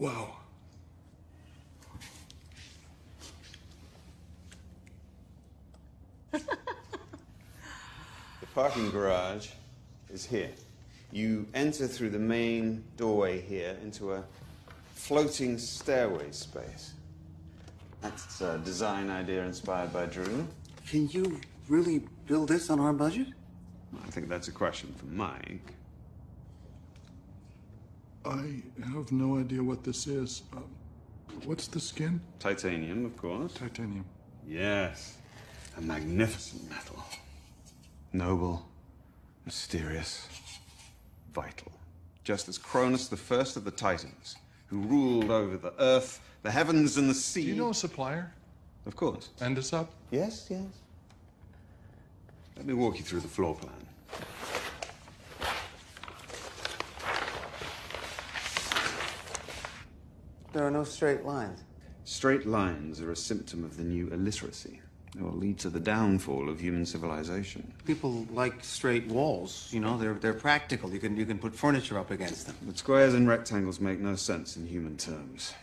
Wow. The parking garage is here. You enter through the main doorway here into a floating stairway space. That's a design idea inspired by Drew. Can you really build this on our budget? I think that's a question for Mike. I have no idea what this is. Um, what's the skin? Titanium, of course. Titanium. Yes. A magnificent metal. Noble, mysterious, vital. Just as Cronus, the first of the Titans, who ruled over the earth, the heavens, and the sea. Do you know a supplier? Of course. End us up? Yes, yes. Let me walk you through the floor plan. There are no straight lines. Straight lines are a symptom of the new illiteracy. They will lead to the downfall of human civilization. People like straight walls. You know, they're they're practical. You can you can put furniture up against them. But squares and rectangles make no sense in human terms.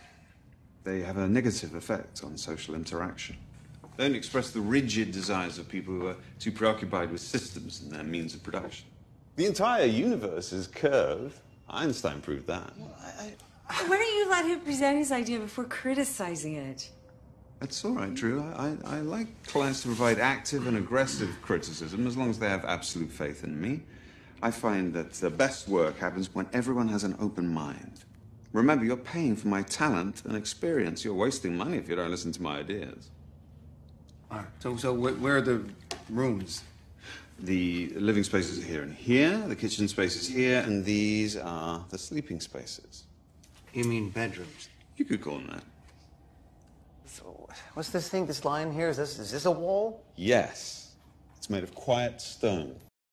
They have a negative effect on social interaction. They don't express the rigid desires of people who are too preoccupied with systems and their means of production. The entire universe is curved. Einstein proved that. Why don't you let him present his idea before criticizing it? That's all right, Drew. I, I, I like clients to provide active and aggressive criticism as long as they have absolute faith in me. I find that the best work happens when everyone has an open mind. Remember, you're paying for my talent and experience. You're wasting money if you don't listen to my ideas. All right. So so wh- where are the rooms? The living spaces are here and here, the kitchen space is here, and these are the sleeping spaces. You mean bedrooms? You could call them that. So what's this thing? This line here? Is this is this a wall? Yes. It's made of quiet stone.